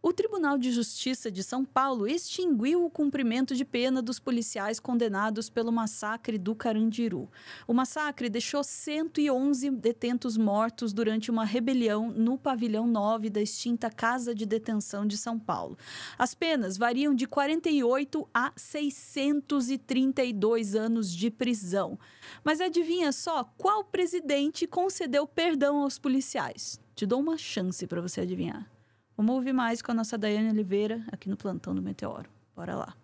O Tribunal de Justiça de São Paulo extinguiu o cumprimento de pena dos policiais condenados pelo massacre do Carandiru. O massacre deixou 111 detentos mortos durante uma rebelião no pavilhão 9 da extinta Casa de Detenção de São Paulo. As penas variam de 48 a 632 anos de prisão. Mas adivinha só qual presidente concedeu perdão aos policiais? Te dou uma chance para você adivinhar. Vamos ouvir mais com a nossa Daiane Oliveira aqui no Plantão do Meteoro. Bora lá.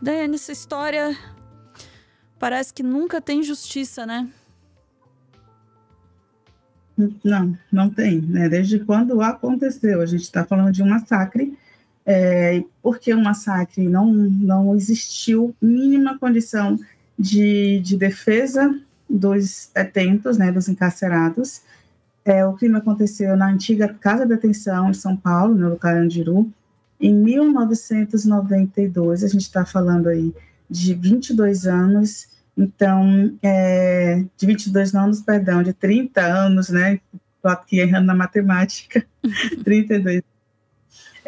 Daiane, essa história parece que nunca tem justiça, né? Não, não tem, né? Desde quando aconteceu, a gente está falando de um massacre, é, porque um massacre não, não existiu mínima condição de, de defesa dos detentos, né, dos encarcerados. É, o crime aconteceu na antiga Casa de Detenção de São Paulo, no Carandiru, em 1992. A gente está falando aí de 22 anos, então, é, de 22 anos, perdão, de 30 anos, né? Estou aqui errando na matemática, 32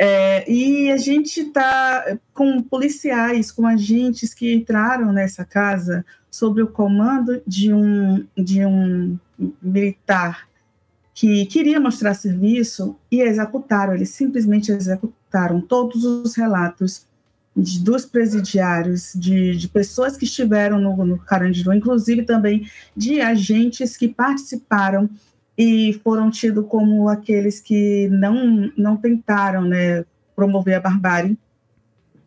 É, e a gente está com policiais, com agentes que entraram nessa casa sob o comando de um, de um militar que queria mostrar serviço e executaram, eles simplesmente executaram todos os relatos de, dos presidiários, de, de, pessoas que estiveram no, no Carandiru, inclusive também de agentes que participaram e foram tidos como aqueles que não, não tentaram né, promover a barbárie,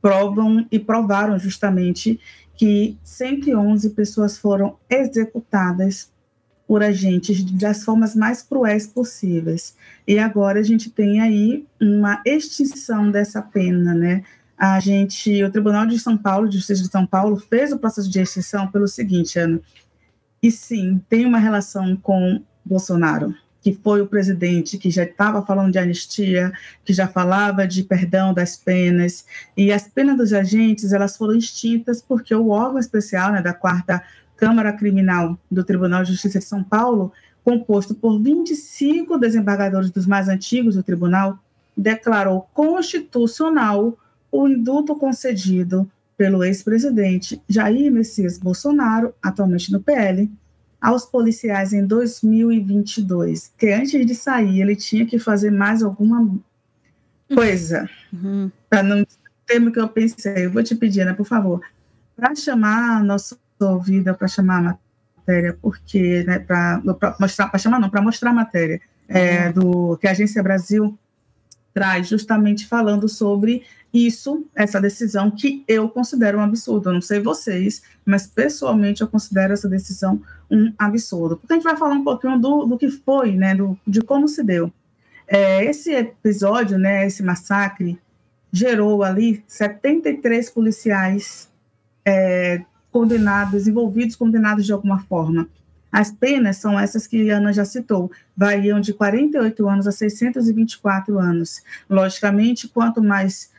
provam e provaram justamente que 111 pessoas foram executadas por agentes das formas mais cruéis possíveis. E agora a gente tem aí uma extinção dessa pena, né? A gente, o Tribunal de São Paulo, de Justiça de São Paulo, fez o processo de extinção pelo seguinte, Ana. E sim, tem uma relação com Bolsonaro, que foi o presidente que já estava falando de anistia, que já falava de perdão das penas, e as penas dos agentes elas foram extintas porque o órgão especial né, da quarta Câmara Criminal do Tribunal de Justiça de São Paulo, composto por 25 desembargadores dos mais antigos do tribunal, declarou constitucional o indulto concedido pelo ex-presidente Jair Messias Bolsonaro, atualmente no PL, aos policiais em 2022, que antes de sair ele tinha que fazer mais alguma coisa, uhum. para não ter o que eu pensei. Eu vou te pedir, né, por favor, para chamar nosso ouvido, para chamar a matéria, porque, né, para mostrar, para chamar não, para mostrar a matéria é, uhum. do que a Agência Brasil traz justamente falando sobre isso, essa decisão que eu considero um absurdo. Eu não sei vocês, mas pessoalmente eu considero essa decisão um absurdo. Porque a gente vai falar um pouquinho do, do que foi, né, do, de como se deu. É, esse episódio, né, esse massacre, gerou ali 73 policiais é, condenados, envolvidos, condenados de alguma forma. As penas são essas que a Ana já citou, variam de 48 anos a 624 anos. Logicamente, quanto mais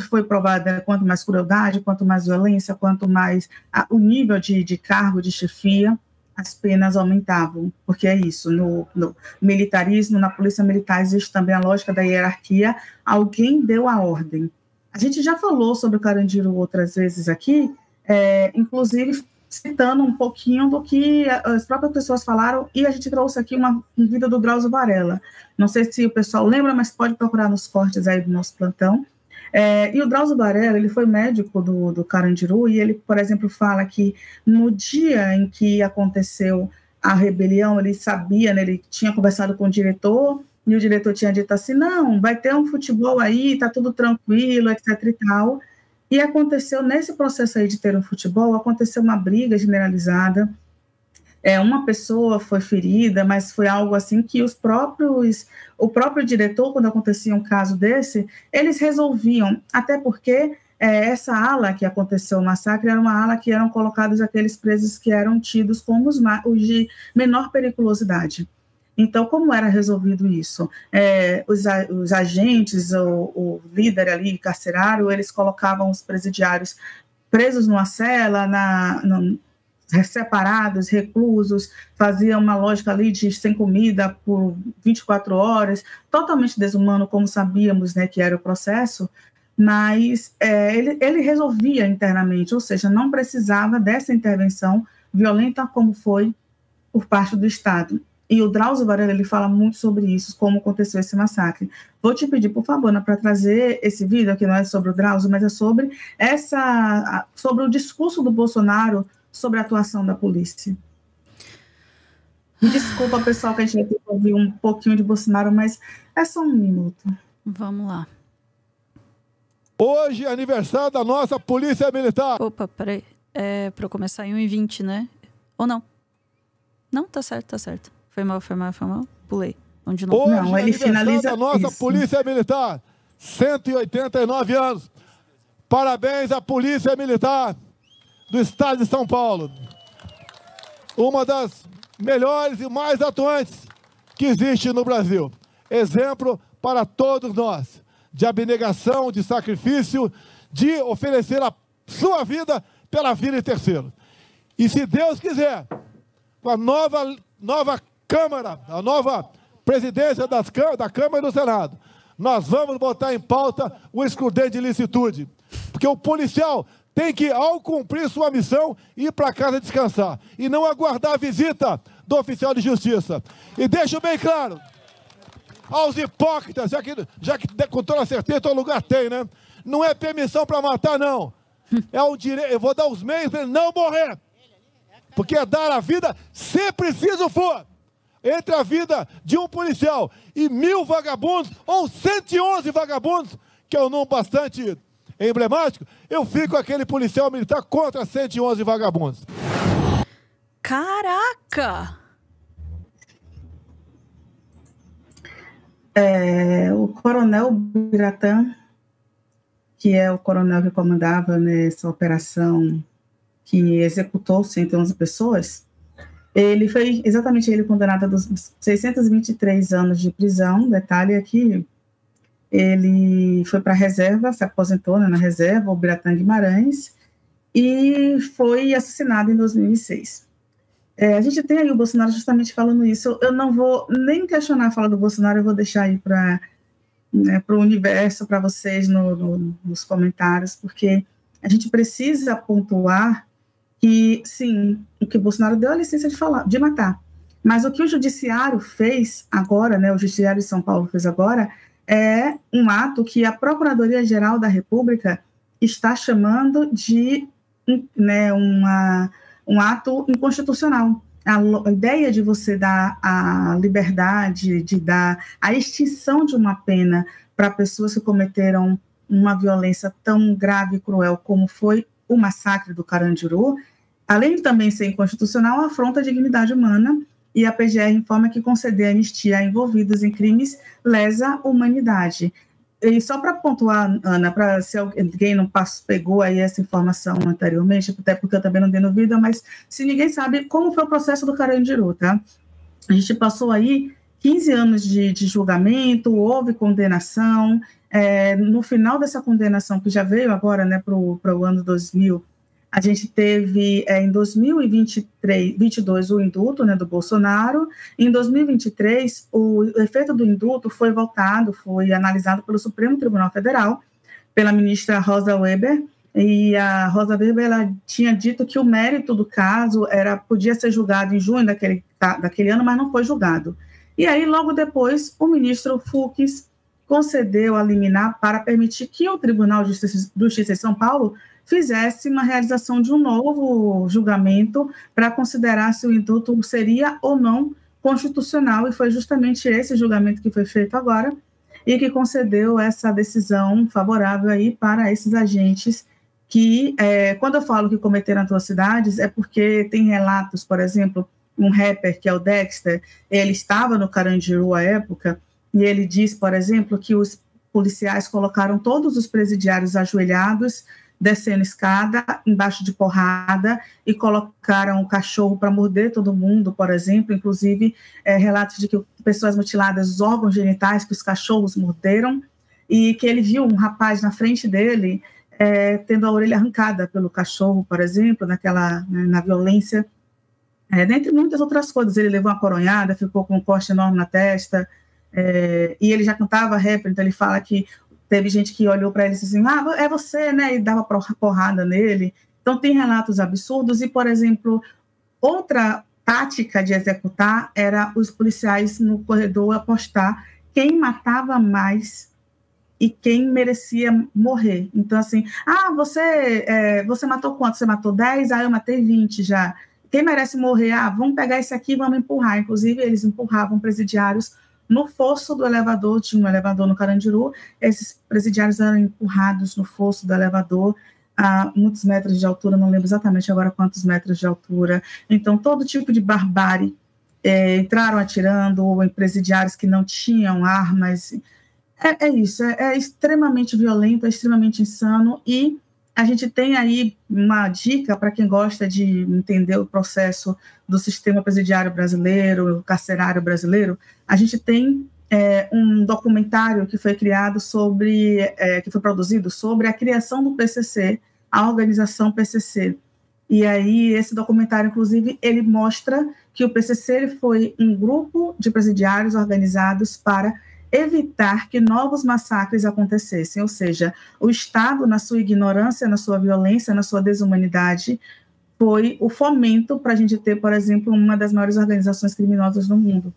foi provada, quanto mais crueldade, quanto mais violência, quanto mais a, o nível de, de cargo, de chefia, as penas aumentavam, porque é isso, no, no, militarismo, na polícia militar existe também a lógica da hierarquia, alguém deu a ordem. A gente já falou sobre o Carandiru outras vezes aqui, é, inclusive citando um pouquinho do que as próprias pessoas falaram, e a gente trouxe aqui uma, um vídeo do Drauzio Varela. Não sei se o pessoal lembra, mas pode procurar nos cortes aí do nosso plantão. É, e o Drauzio Varela, ele foi médico do, do Carandiru, e ele, por exemplo, fala que no dia em que aconteceu a rebelião, ele sabia, né, ele tinha conversado com o diretor, e o diretor tinha dito assim, não, vai ter um futebol aí, tá tudo tranquilo, etc e tal, e aconteceu, nesse processo aí de ter um futebol, aconteceu uma briga generalizada. É, uma pessoa foi ferida, mas foi algo assim que os próprios, o próprio diretor, quando acontecia um caso desse, eles resolviam, até porque é, essa ala que aconteceu o massacre era uma ala que eram colocados aqueles presos que eram tidos como os, os de menor periculosidade. Então, como era resolvido isso? É, os, os, agentes, o, o, líder ali carcerário, eles colocavam os presidiários presos numa cela, na, separados, reclusos, fazia uma lógica ali de sem comida por 24 horas, totalmente desumano, como sabíamos né, que era o processo, mas é, ele, ele resolvia internamente, ou seja, não precisava dessa intervenção violenta como foi por parte do Estado. E o Drauzio Varela ele fala muito sobre isso, como aconteceu esse massacre. Vou te pedir, por favor, para trazer esse vídeo, que não é sobre o Drauzio, mas é sobre essa, sobre o discurso do Bolsonaro sobre a atuação da polícia. Me desculpa, pessoal, que a gente vai ter que ouvir um pouquinho de Bolsonaro, mas é só um minuto. Vamos lá. Hoje é aniversário da nossa Polícia Militar. Opa, peraí. É para começar em 1h20, né? Ou não? Não, tá certo, tá certo. Foi mal, foi mal, foi mal. Pulei. Onde não? Hoje não, ele finaliza a nossa isso. Polícia Militar. 189 anos. Parabéns à Polícia Militar do Estado de São Paulo. Uma das melhores e mais atuantes que existe no Brasil. Exemplo para todos nós de abnegação, de sacrifício, de oferecer a sua vida pela vida de terceiro. E se Deus quiser, com a nova, nova Câmara, a nova presidência das, da Câmara e do Senado, nós vamos botar em pauta o excludente de licitude. Porque o policial tem que, ao cumprir sua missão, ir para casa descansar. E não aguardar a visita do oficial de justiça. E deixo bem claro aos hipócritas, já que, já que com toda certeza todo lugar tem, né? Não é permissão para matar, não. É o direito. Eu vou dar os meios para ele não morrer. Porque é dar a vida se preciso for entre a vida de um policial e mil vagabundos, ou 111 vagabundos, que é número bastante emblemático, eu fico aquele policial militar contra 111 vagabundos. Caraca! É, o coronel Biratã, que é o coronel que comandava nessa operação que executou 111 pessoas, ele foi exatamente ele condenado a dos 623 anos de prisão. Detalhe aqui, ele foi para a reserva, se aposentou né, na reserva, o Biratã Guimarães, e foi assassinado em 2006. É, a gente tem aí o Bolsonaro justamente falando isso. Eu não vou nem questionar a fala do Bolsonaro, eu vou deixar aí para né, o universo, para vocês no, no, nos comentários, porque a gente precisa pontuar que, sim, o que o Bolsonaro deu a licença de falar, de matar. Mas o que o judiciário fez agora, né, o judiciário de São Paulo fez agora, é um ato que a Procuradoria-Geral da República está chamando de né, uma, um ato inconstitucional. A, ideia de você dar a liberdade, de dar a extinção de uma pena para pessoas que cometeram uma violência tão grave e cruel como foi o massacre do Carandiru, além de também ser inconstitucional, afronta a dignidade humana e a PGR informa que conceder anistia a envolvidos em crimes lesa humanidade. E só para pontuar, Ana, para se alguém não pegou aí essa informação anteriormente, até porque eu também não dei no vídeo, mas se ninguém sabe como foi o processo do Carandiru, tá? A gente passou aí 15 anos de, de julgamento, houve condenação. É, no final dessa condenação, que já veio agora né, para o ano 2000, a gente teve é, em 2022 o indulto né, do Bolsonaro. Em 2023, o efeito do indulto foi votado, foi analisado pelo Supremo Tribunal Federal, pela ministra Rosa Weber. E a Rosa Weber ela tinha dito que o mérito do caso era podia ser julgado em junho daquele, daquele ano, mas não foi julgado. E aí, logo depois, o ministro Fux concedeu a liminar para permitir que o Tribunal de Justiça de São Paulo fizesse uma realização de um novo julgamento para considerar se o indulto seria ou não constitucional, e foi justamente esse julgamento que foi feito agora e que concedeu essa decisão favorável aí para esses agentes que, é, quando eu falo que cometeram atrocidades, é porque tem relatos, por exemplo, um rapper que é o Dexter, ele estava no Carandiru à época, e ele diz, por exemplo, que os policiais colocaram todos os presidiários ajoelhados descendo escada, embaixo de porrada, e colocaram o cachorro para morder todo mundo, por exemplo, inclusive é, relatos de que pessoas mutiladas, os órgãos genitais que os cachorros morderam, e que ele viu um rapaz na frente dele é, tendo a orelha arrancada pelo cachorro, por exemplo, naquela, né, na violência, é, dentre muitas outras coisas. Ele levou uma coronhada, ficou com um corte enorme na testa, é, e ele já cantava rap, então ele fala que teve gente que olhou para ele e disse assim, ah, é você, né, e dava porrada nele. Então tem relatos absurdos, e, por exemplo, outra tática de executar era os policiais no corredor apostar quem matava mais e quem merecia morrer. Então, assim, ah, você, é, você matou quanto? Você matou 10? Ah, eu matei 20 já. Quem merece morrer? Ah, vamos pegar esse aqui e vamos empurrar. Inclusive, eles empurravam presidiários no fosso do elevador, tinha um elevador no Carandiru, esses presidiários eram empurrados no fosso do elevador a muitos metros de altura, não lembro exatamente agora quantos metros de altura. Então, todo tipo de barbárie é, entraram atirando em presidiários que não tinham armas. É, é isso, é, é, extremamente violento, é extremamente insano e a gente tem aí uma dica para quem gosta de entender o processo do sistema presidiário brasileiro, carcerário brasileiro. A gente tem é, um documentário que foi criado sobre, é, que foi produzido sobre a criação do PCC, a organização PCC. E aí esse documentário, inclusive, ele mostra que o PCC foi um grupo de presidiários organizados para evitar que novos massacres acontecessem, ou seja, o Estado, na sua ignorância, na sua violência, na sua desumanidade, foi o fomento para a gente ter, por exemplo, uma das maiores organizações criminosas do mundo.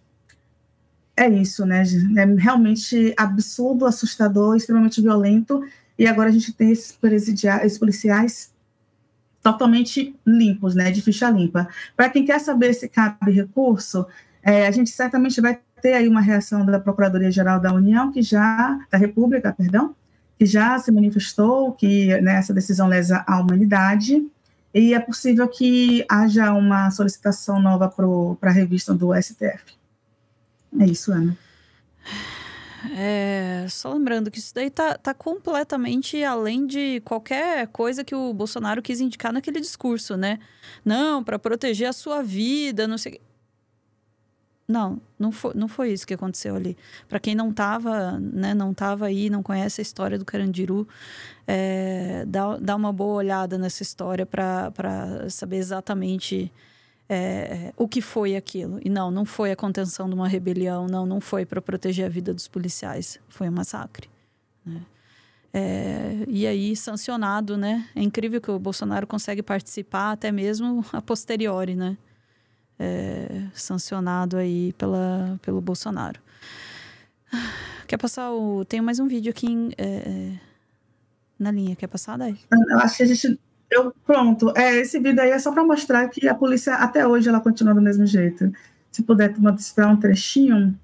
É isso, né? É realmente absurdo, assustador, extremamente violento, e agora a gente tem esses, esses policiais totalmente limpos, né, de ficha limpa. Para quem quer saber se cabe recurso, é, a gente certamente vai ter aí uma reação da Procuradoria-Geral da União, que já, da República, perdão, que já se manifestou que né, essa decisão lesa a humanidade, e é possível que haja uma solicitação nova para a revista do STF. É isso, Ana. É, só lembrando que isso daí tá, tá completamente além de qualquer coisa que o Bolsonaro quis indicar naquele discurso, né? Não, para proteger a sua vida, não sei. Não, não foi, não foi isso que aconteceu ali. Para quem não estava, né, não tava aí, não conhece a história do Carandiru, é, dá, dá uma boa olhada nessa história para saber exatamente é, o que foi aquilo. E não, não foi a contenção de uma rebelião, não, não foi para proteger a vida dos policiais, foi um massacre. Né? É, e aí, sancionado, né? É incrível que o Bolsonaro consegue participar até mesmo a posteriori, né? É, sancionado aí pela, pelo Bolsonaro. Quer passar o. Tem mais um vídeo aqui em, é, é na linha. Quer passar daí? Eu acho que a gente. Eu, pronto. É, esse vídeo aí é só para mostrar que a polícia, até hoje, ela continua do mesmo jeito. Se puder mostrar um trechinho.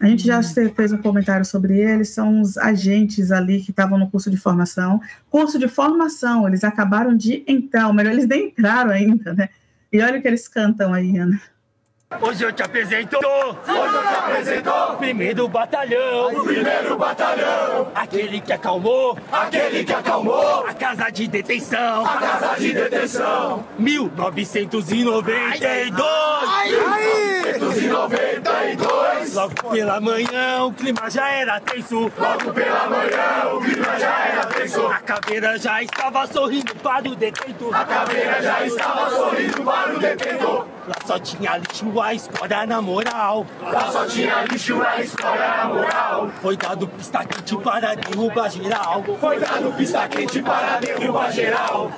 A gente já uhum. fez um comentário sobre eles, são os agentes ali que estavam no curso de formação. Curso de formação, eles acabaram de entrar, ou melhor, eles nem entraram ainda, né? E olha o que eles cantam aí, Ana. Hoje eu te apresento, hoje eu te apresento, primeiro batalhão, o primeiro batalhão, aquele que acalmou, aquele que acalmou, a casa de detenção, a casa de detenção, 1992, ai, ai, 1992, logo pela manhã o clima já era tenso, logo pela manhã o clima já era tenso, a caveira já estava sorrindo para o detento, a caveira já estava sorrindo para o detento. Lá só tinha lixo a história na moral. Lá só tinha lixo a história na moral. Foi dado pista quente para derrubar geral. Foi dado pista quente para derrubar geral.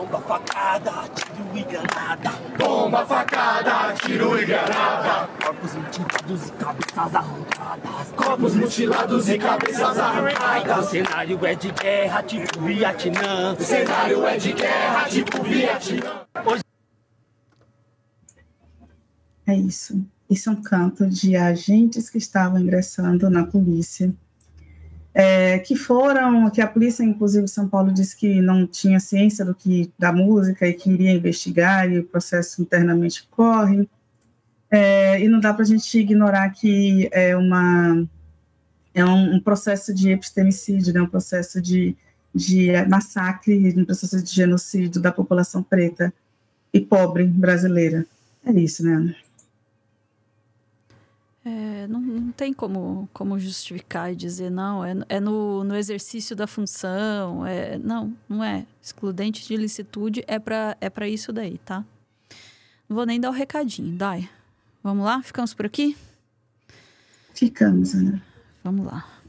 Bomba, facada, tiro e granada. Bomba, facada, tiro e granada. Corpos mutilados e cabeças arrancadas. Corpos mutilados e cabeças arrancadas. O cenário é de guerra, tipo Vietnã. O cenário é de guerra, tipo Vietnã. Hoje é isso. Isso é um canto de agentes que estavam ingressando na polícia, é, que foram, que a polícia, inclusive São Paulo, disse que não tinha ciência do que da música e que iria investigar e o processo internamente corre. É, e não dá para a gente ignorar que é uma é um, um processo de epistemicídio, né, um processo de, de massacre, um processo de genocídio da população preta e pobre brasileira. É isso, né? É, não, não tem como, como justificar e dizer, não, é, é no, no exercício da função. É, não, não é. Excludente de licitude é para é isso daí, tá? Não vou nem dar o recadinho, Dai. Vamos lá? Ficamos por aqui? Ficamos, Ana. Vamos lá.